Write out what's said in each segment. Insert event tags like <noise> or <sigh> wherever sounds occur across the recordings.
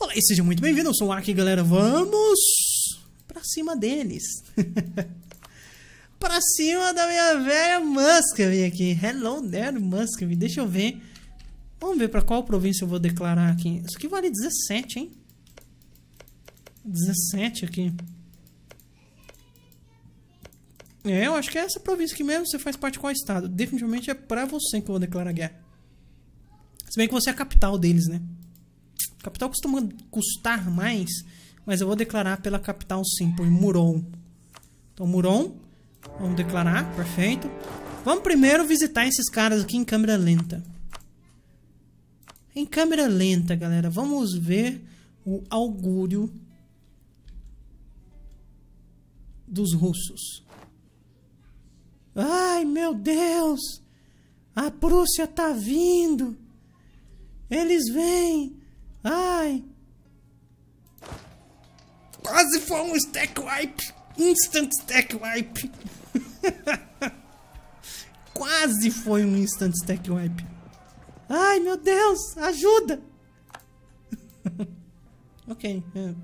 Olá e seja muito bem-vindo, eu sou o Ark, galera. Vamos pra cima deles. <laughs> pra cima da minha velha Muscovy aqui. Hello there, Muscovy. Deixa eu ver. Vamos ver pra qual província eu vou declarar aqui. Isso aqui vale 17, hein? 17 aqui. É, eu acho que é essa província aqui mesmo. Você faz parte de qual estado? Definitivamente é pra você que eu vou declarar guerra. Se bem que você é a capital deles, né? Capital costuma custar mais, mas eu vou declarar pela capital sim, por Muron. Então, Muron, vamos declarar, perfeito. Vamos primeiro visitar esses caras aqui em câmera lenta. Em câmera lenta, galera, vamos ver o augúrio dos russos. Ai, meu Deus! A Prússia tá vindo! Eles vêm! Ai! Quase foi um stack wipe! Instant stack wipe! <laughs> Quase foi um instant stack wipe! Ai, meu Deus! Ajuda! <laughs> ok. É.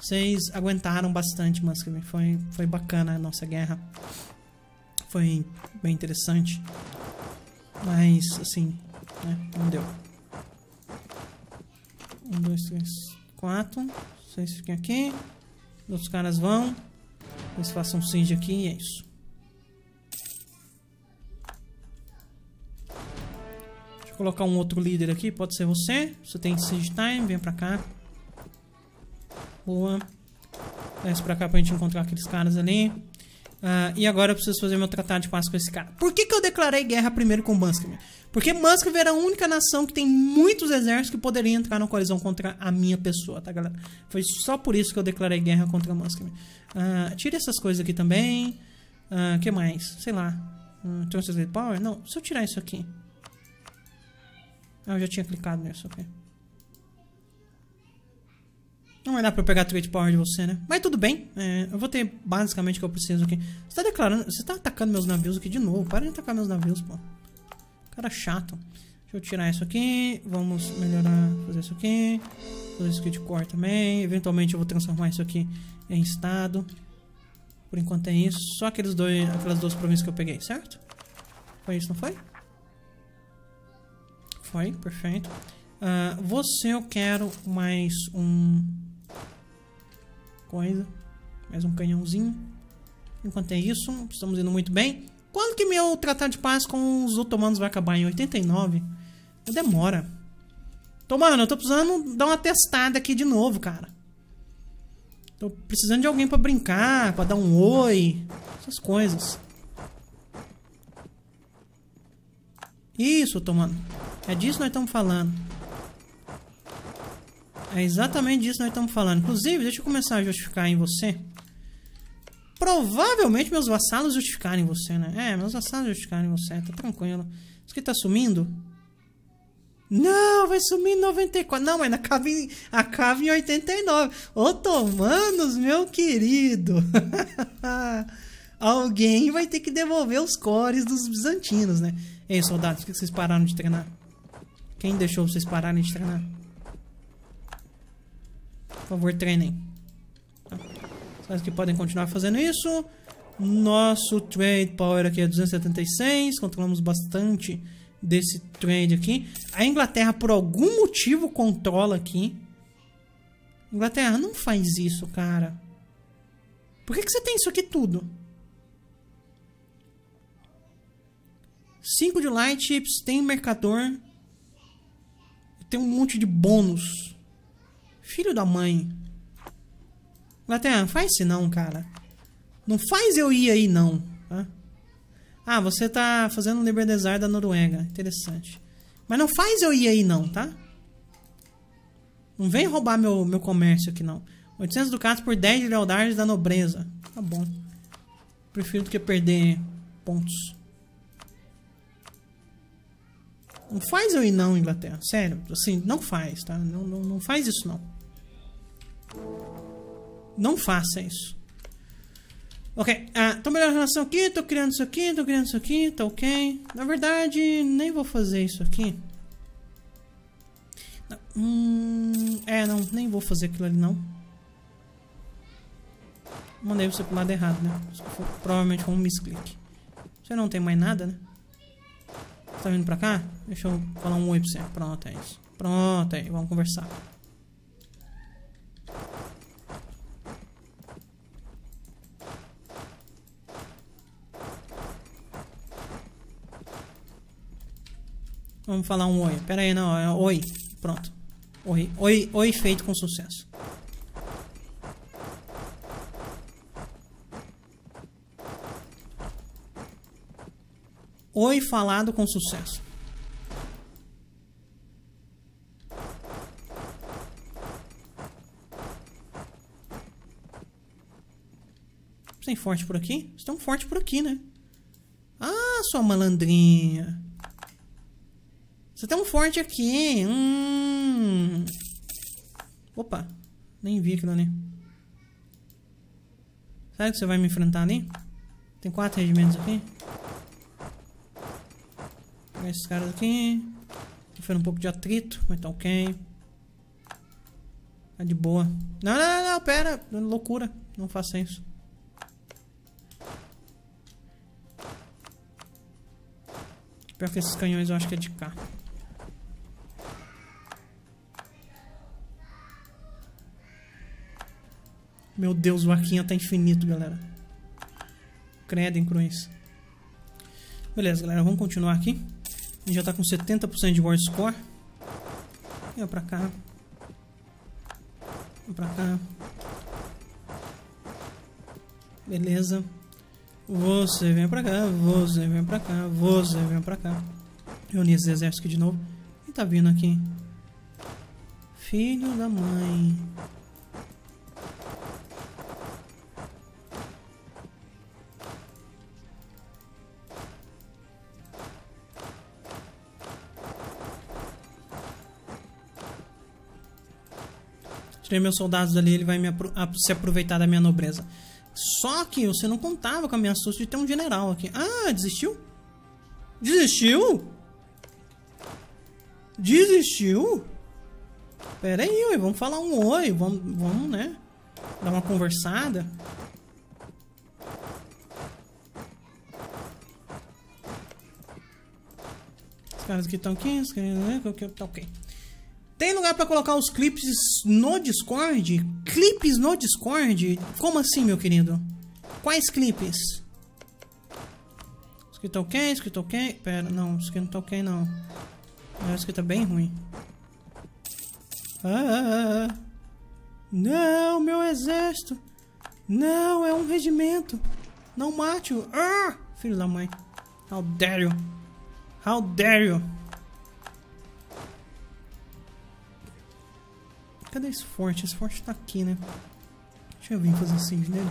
Vocês aguentaram bastante, mas foi, foi bacana a nossa guerra. Foi bem interessante. Mas, assim, né, não deu. Um, dois, três, quatro. Vocês fiquem aqui. Os caras vão. Eles façam siege aqui e é isso. Deixa eu colocar um outro líder aqui. Pode ser você. Você tem siege time. Vem pra cá. Boa. Desce pra cá pra gente encontrar aqueles caras ali. Uh, e agora eu preciso fazer meu tratado de paz com esse cara. Por que, que eu declarei guerra primeiro com Muscovy? Porque Muscovy era a única nação que tem muitos exércitos que poderiam entrar na coalizão contra a minha pessoa, tá, galera? Foi só por isso que eu declarei guerra contra Muscovy. Uh, tire essas coisas aqui também. O uh, que mais? Sei lá. Uh, Translate Power? Não, se eu tirar isso aqui. Ah, eu já tinha clicado nisso, ok. Não vai dar pra eu pegar trade power de você, né? Mas tudo bem. É, eu vou ter basicamente o que eu preciso aqui. Você tá declarando... Você tá atacando meus navios aqui de novo. Para de atacar meus navios, pô. Cara chato. Deixa eu tirar isso aqui. Vamos melhorar... Fazer isso aqui. Fazer isso aqui de core também. Eventualmente eu vou transformar isso aqui em estado. Por enquanto é isso. Só aqueles dois, aquelas duas províncias que eu peguei, certo? Foi isso, não foi? Foi, perfeito. Uh, você eu quero mais um coisa. Mais um canhãozinho. Enquanto é isso, estamos indo muito bem. Quando que meu tratado de paz com os otomanos vai acabar? Em 89? Demora. Tô, mano, eu tô precisando dar uma testada aqui de novo, cara. Tô precisando de alguém pra brincar, pra dar um oi. Essas coisas. Isso, otomano. É disso que nós estamos falando. É exatamente disso que nós estamos falando. Inclusive, deixa eu começar a justificar em você. Provavelmente meus vassalos justificarem você, né? É, meus vassalos justificarem você. Tá tranquilo. Isso aqui tá sumindo? Não, vai sumir em 94. Não, mas acaba em, acaba em 89. Otomanos, meu querido. <laughs> Alguém vai ter que devolver os cores dos bizantinos, né? Ei, soldados, por que vocês pararam de treinar? Quem deixou vocês pararem de treinar? Por favor, treinem. Tá. que podem continuar fazendo isso. Nosso trade power aqui é 276. Controlamos bastante desse trade aqui. A Inglaterra, por algum motivo, controla aqui. Inglaterra, não faz isso, cara. Por que, que você tem isso aqui tudo? 5 de light chips, tem mercador. Tem um monte de bônus. Filho da mãe. Inglaterra, faz isso não, cara. Não faz eu ir aí, não. Tá? Ah, você tá fazendo um Liberdesar da Noruega. Interessante. Mas não faz eu ir aí, não, tá? Não vem roubar meu, meu comércio aqui, não. 800 ducados por 10 de lealdade da nobreza. Tá bom. Prefiro do que perder pontos. Não faz eu ir não, Inglaterra. Sério. Assim, não faz, tá? Não, não, não faz isso, não. Não faça isso. Ok, ah, tô melhorando a relação aqui, tô criando isso aqui, tô criando isso aqui, tá ok. Na verdade, nem vou fazer isso aqui. Hum, é, não, nem vou fazer aquilo ali não. Mandei você pro lado errado, né? Provavelmente com um misclick. Você não tem mais nada, né? Você tá vindo pra cá? Deixa eu falar um oi pra você. Pronto, é isso. Pronto, aí, vamos conversar. Vamos falar um oi. Pera aí, não. É oi. Pronto. Oi, oi, oi feito com sucesso. Oi falado com sucesso. Tem forte por aqui? Você tem um forte por aqui, né? Ah, sua malandrinha. Você tem um forte aqui. Hum. Opa. Nem vi aquilo ali. Será que você vai me enfrentar ali? Tem quatro regimentos aqui. Pegar esses caras aqui. Sofrendo um pouco de atrito, mas tá ok. Tá de boa. Não, não, não, não, pera. Loucura. Não faça isso. Pior que esses canhões eu acho que é de cá. Meu Deus, o arquinha tá infinito, galera. Credo em cruz. Beleza, galera, vamos continuar aqui. Já tá com 70% de War Score. Vem pra cá. Vem pra cá. Beleza. Você vem pra cá, você vem pra cá, você vem pra cá. Reunir esse exército aqui de novo. Quem tá vindo aqui? Filho da mãe. Meus soldados ali, ele vai apro se aproveitar da minha nobreza. Só que você não contava com a minha astúcia de ter um general aqui. Ah, desistiu? Desistiu? Desistiu? Pera aí, vamos falar um oi, vamos, vamos, né? Dar uma conversada. Os caras que estão aqui, os caras, né? Tá ok. Tem lugar para colocar os clipes no Discord? Clipes no Discord? Como assim, meu querido? Quais clipes? Tá ok? Tá ok? Pera, não, isso aqui não tá ok, não. Aqui tá bem ruim. Ah, ah, ah. Não, meu exército. Não, é um regimento. Não mate-o. Ah, filho da mãe. How dare you? How dare you? Cadê esse forte? Esse forte tá aqui, né? Deixa eu vir fazer siege nele.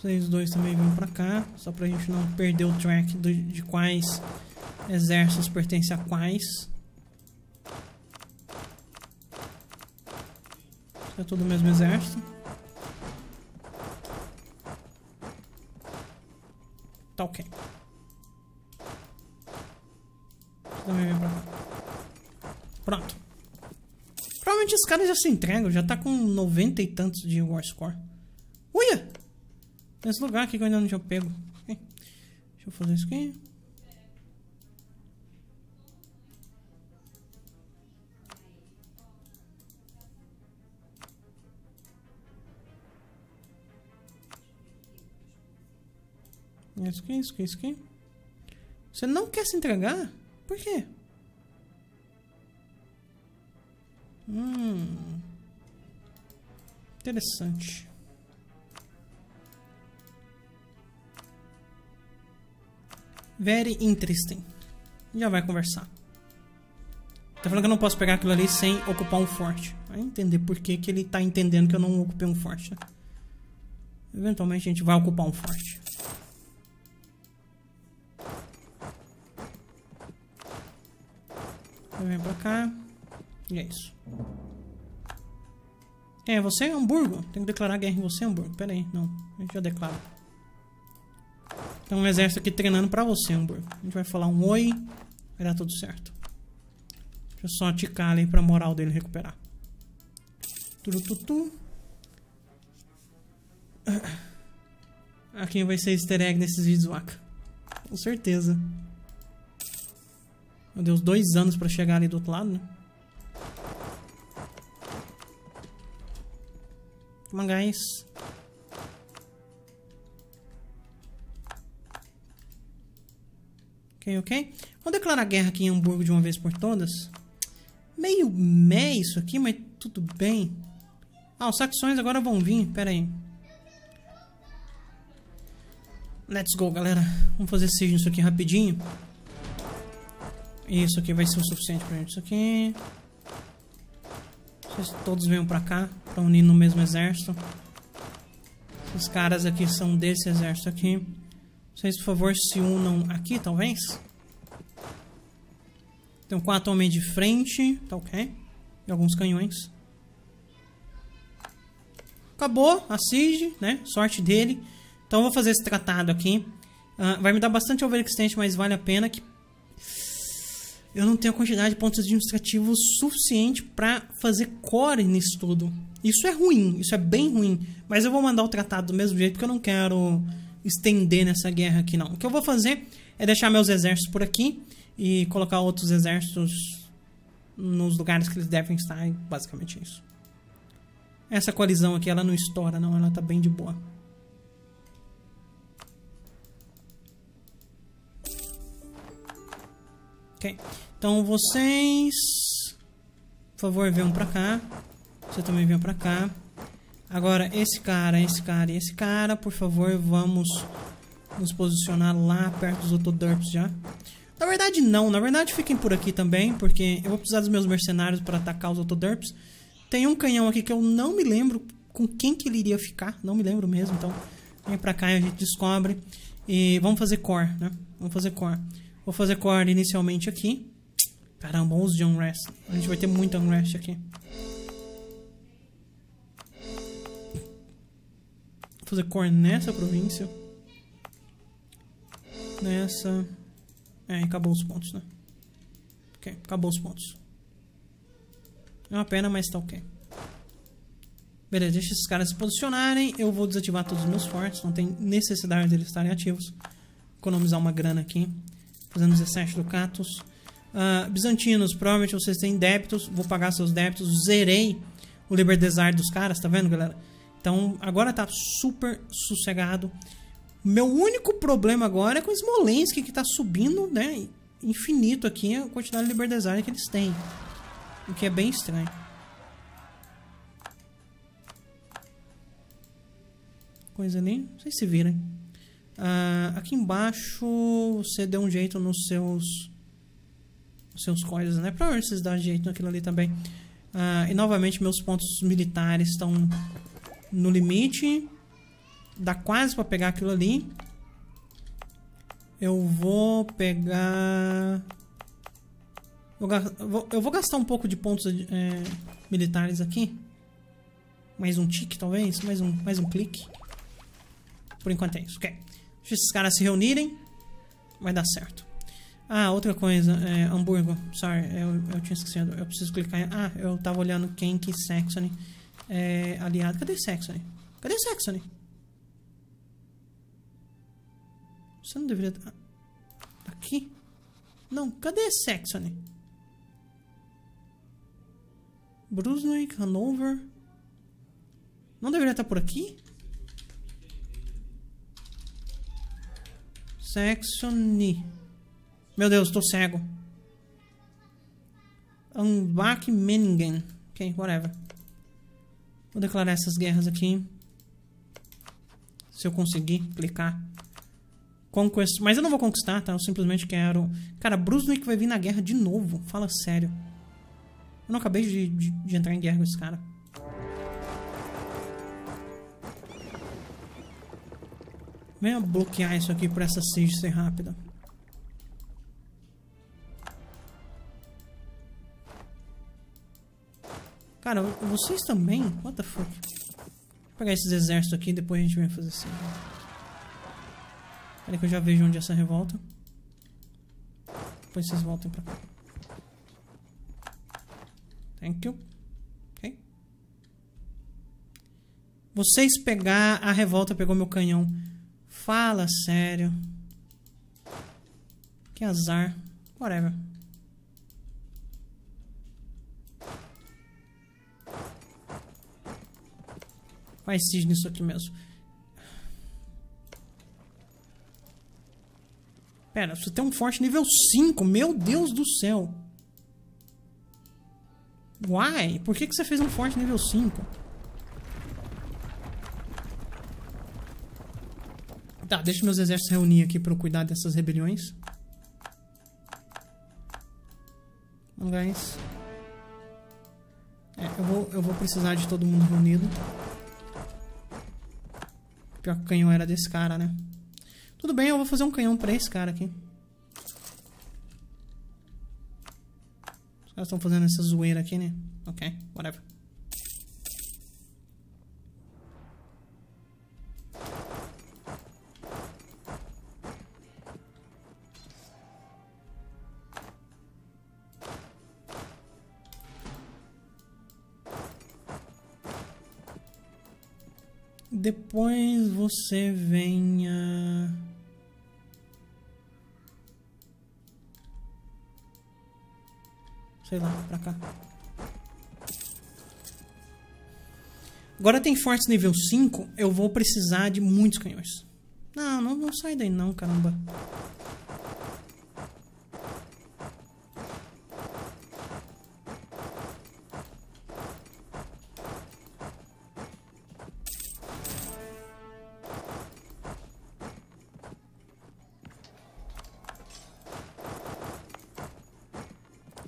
Vocês dois também vêm pra cá, só pra gente não perder o track do, de quais exércitos pertencem a quais. É tudo o mesmo exército. Ok. Também vem pra cá. Pronto. Provavelmente os caras já se entregam, já tá com 90 e tantos de War Score. Uia! Tem esse lugar aqui que eu ainda não tinha pego. Deixa eu fazer isso aqui. Aqui, isso aqui. Você não quer se entregar? Por quê? Hum. Interessante. Very interesting. Já vai conversar. Tá falando que eu não posso pegar aquilo ali sem ocupar um forte. Vai entender por que, que ele tá entendendo que eu não ocupei um forte, né? Eventualmente a gente vai ocupar um forte. Vem pra cá. E é isso. É você? Hamburgo. Tem que declarar guerra em você, Hamburgo. Pera aí, não. A gente já declara. Tem um exército aqui treinando pra você, Hamburgo. A gente vai falar um oi. Vai dar tudo certo. Deixa eu só ticar ali pra moral dele recuperar. Turututu. Aqui vai ser easter egg nesses vídeos, vaca. Com certeza. Meu Deus, dois anos pra chegar ali do outro lado, né? Come on, guys. Ok, ok. Vamos declarar guerra aqui em Hamburgo de uma vez por todas. Meio meh isso aqui, mas tudo bem. Ah, os saxões agora vão vir. Pera aí. Let's go, galera. Vamos fazer siege nisso aqui rapidinho. Isso aqui vai ser o suficiente pra gente. Isso aqui. Vocês todos venham pra cá. Pra unir no mesmo exército. Esses caras aqui são desse exército aqui. Vocês, por favor, se unam aqui, talvez. Tem quatro homens de frente. Tá ok. E alguns canhões. Acabou a siege, né? Sorte dele. Então eu vou fazer esse tratado aqui. Uh, vai me dar bastante overextend, mas vale a pena que eu não tenho a quantidade de pontos administrativos suficiente para fazer core nisso tudo. Isso é ruim, isso é bem ruim. Mas eu vou mandar o tratado do mesmo jeito porque eu não quero estender nessa guerra aqui não. O que eu vou fazer é deixar meus exércitos por aqui e colocar outros exércitos nos lugares que eles devem estar. Basicamente isso. Essa colisão aqui, ela não estoura não, ela tá bem de boa. Ok. Então vocês... Por favor, venham pra cá. Você também vem pra cá. Agora, esse cara, esse cara e esse cara, por favor, vamos nos posicionar lá perto dos Autoderps já. Na verdade, não. Na verdade, fiquem por aqui também, porque eu vou precisar dos meus mercenários para atacar os Autoderps. Tem um canhão aqui que eu não me lembro com quem que ele iria ficar. Não me lembro mesmo, então vem pra cá e a gente descobre. E vamos fazer core, né? Vamos fazer core. Vou fazer core inicialmente aqui. Caramba, 11 de unrest. A gente vai ter muito unrest aqui. Vou fazer core nessa província. Nessa. É, acabou os pontos, né? Ok, acabou os pontos. É uma pena, mas tá ok. Beleza, deixa esses caras se posicionarem. Eu vou desativar todos os meus fortes. Não tem necessidade deles estarem ativos. Economizar uma grana aqui fazendo 17 ducatos. Uh, bizantinos, provavelmente vocês têm débitos, vou pagar seus débitos. Zerei o Liber Desire dos caras, tá vendo, galera? Então, agora tá super sossegado. Meu único problema agora é com Smolensk, que tá subindo, né, infinito aqui a quantidade de Liber Desire que eles têm. O que é bem estranho. Coisa ali, vocês se viram. Uh, aqui embaixo você deu um jeito nos seus seus coisas, né? Provavelmente vocês dão jeito naquilo ali também. Uh, e novamente meus pontos militares estão no limite. Dá quase para pegar aquilo ali. Eu vou pegar... Eu vou, eu vou gastar um pouco de pontos é, militares aqui. Mais um tique, talvez. Mais um, mais um clique. Por enquanto é isso. Ok. Deixa esses caras se reunirem. Vai dar certo. Ah, outra coisa. É, Hamburgo. Sorry, eu, eu tinha esquecido. Eu preciso clicar em... Ah, eu tava olhando quem que Saxony é aliado. Cadê Saxony? Cadê Saxony? Você não deveria... Tá aqui? Não, cadê Saxony? Brunswick, Hanover... Não deveria estar por aqui? Saxony. Meu Deus, estou cego. Unbach Meningen. Ok, whatever. Vou declarar essas guerras aqui. Se eu conseguir clicar. Conquest. Mas eu não vou conquistar, tá? Eu simplesmente quero... Cara, Brunswick vai vir na guerra de novo. Fala sério. Eu não acabei de, de, de entrar em guerra com esse cara. Venha bloquear isso aqui para essa siege ser rápida. Cara, vocês também? What the fuck? Vou pegar esses exércitos aqui e depois a gente vem fazer assim. Peraí que eu já vejo onde é essa revolta. Depois vocês voltem pra cá. Thank you. Ok. Vocês pegar... A revolta pegou meu canhão. Fala sério. Que azar. Whatever. Faz cisne nisso aqui mesmo. Pera, você tem um forte nível 5. Meu Deus do céu. Why? Por que, que você fez um forte nível 5? Tá, deixa meus exércitos reunir aqui pra eu cuidar dessas rebeliões. Vamos, guys. É, eu vou, eu vou precisar de todo mundo reunido. Pior que o canhão era desse cara, né? Tudo bem, eu vou fazer um canhão pra esse cara aqui. Os caras estão fazendo essa zoeira aqui, né? Ok, whatever. Depois você venha. Sei lá, pra cá. Agora tem fortes nível 5, eu vou precisar de muitos canhões. Não, não, não sai daí não, caramba.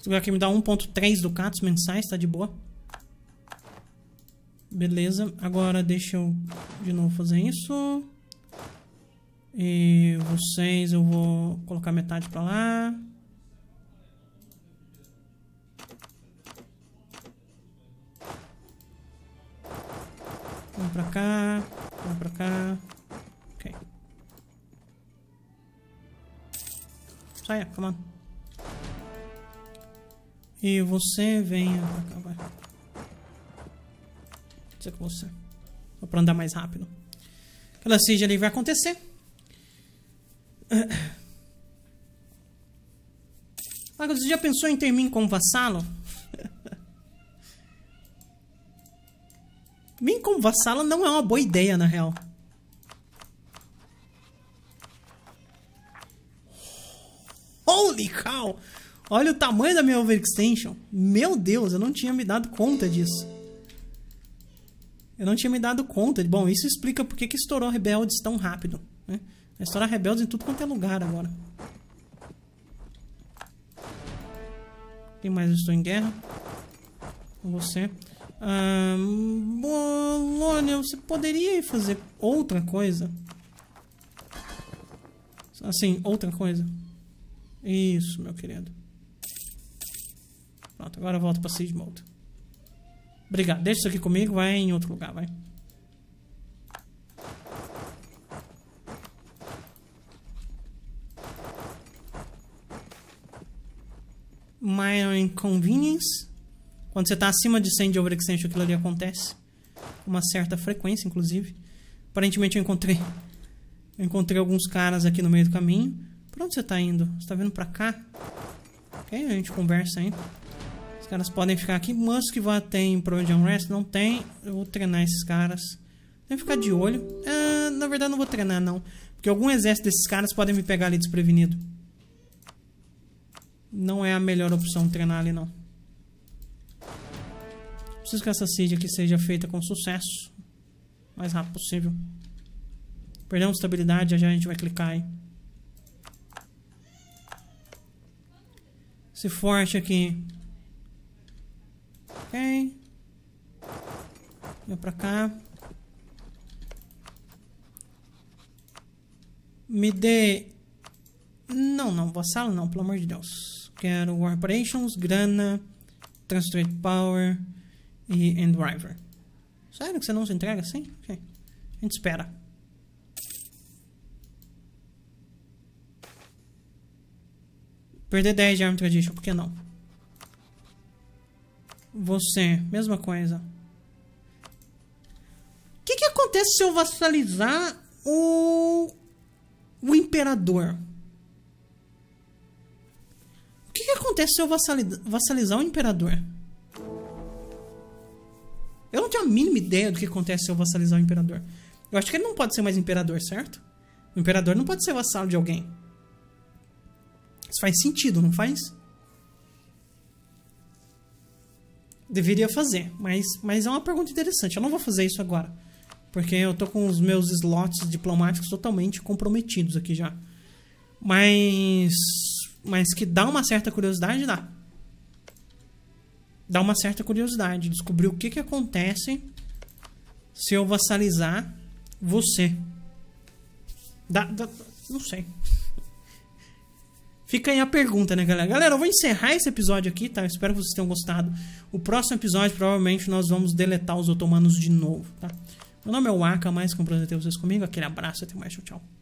Lugar aqui me dá 1.3 ducatos mensais, tá de boa. Beleza, agora deixa eu de novo fazer isso. E vocês eu vou colocar metade pra lá. Vamos pra cá, vamos pra cá. Ok. Saia, come on. E você venha pra cá, vai. Pode com você. Só pra andar mais rápido. Aquela siege ali vai acontecer. Agora, você já pensou em ter mim como vassalo? <laughs> mim como vassalo não é uma boa ideia, na real. Holy cow! Olha o tamanho da minha overextension. Meu Deus, eu não tinha me dado conta disso. Eu não tinha me dado conta. Bom, isso explica por que estourou rebeldes tão rápido. Né? Vai estourar rebeldes em tudo quanto é lugar agora. Quem mais estou em guerra? Com você. Ah, Bolônia, você poderia fazer outra coisa? Assim, outra coisa. Isso, meu querido. Pronto, agora volto para Siege Mode. Obrigado. Deixa isso aqui comigo, vai em outro lugar, vai. Minor Inconvenience. Quando você está acima de 100 de overextension, aquilo ali acontece. Com uma certa frequência, inclusive. Aparentemente eu encontrei... Eu encontrei alguns caras aqui no meio do caminho. Pra onde você está indo? Você está vindo pra cá? Ok, a gente conversa aí. Os caras podem ficar aqui. Musk vai tem Provision Rest? Não tem. Eu vou treinar esses caras. Tem que ficar de olho. Ah, na verdade, não vou treinar, não. Porque algum exército desses caras podem me pegar ali desprevenido. Não é a melhor opção treinar ali, não. Preciso que essa siege aqui seja feita com sucesso. Mais rápido possível. Perdemos estabilidade, já a gente vai clicar aí. Esse forte aqui Ok. Vem pra cá. Me dê... Não, não. Vassalo não, pelo amor de Deus. Quero War Operations, grana, Translate Power e Endriver. Sério que você não se entrega assim? Ok. A gente espera. Perder 10 de Arm Tradition, por que não? Você, mesma coisa. O que, que acontece se eu vassalizar o. o Imperador? O que, que acontece se eu vassalizar o Imperador? Eu não tenho a mínima ideia do que acontece se eu vassalizar o Imperador. Eu acho que ele não pode ser mais Imperador, certo? O Imperador não pode ser vassalo de alguém. Isso faz sentido, não faz? Deveria fazer, mas, mas é uma pergunta interessante. Eu não vou fazer isso agora. Porque eu tô com os meus slots diplomáticos totalmente comprometidos aqui já. Mas. Mas que dá uma certa curiosidade, dá. Dá uma certa curiosidade. Descobrir o que, que acontece se eu vassalizar você. Dá, dá, não sei. Fica aí a pergunta, né, galera? Galera, eu vou encerrar esse episódio aqui, tá? Espero que vocês tenham gostado. O próximo episódio, provavelmente, nós vamos deletar os otomanos de novo, tá? Meu nome é Waka, mais que um prazer ter vocês comigo. Aquele abraço, até mais, tchau, tchau.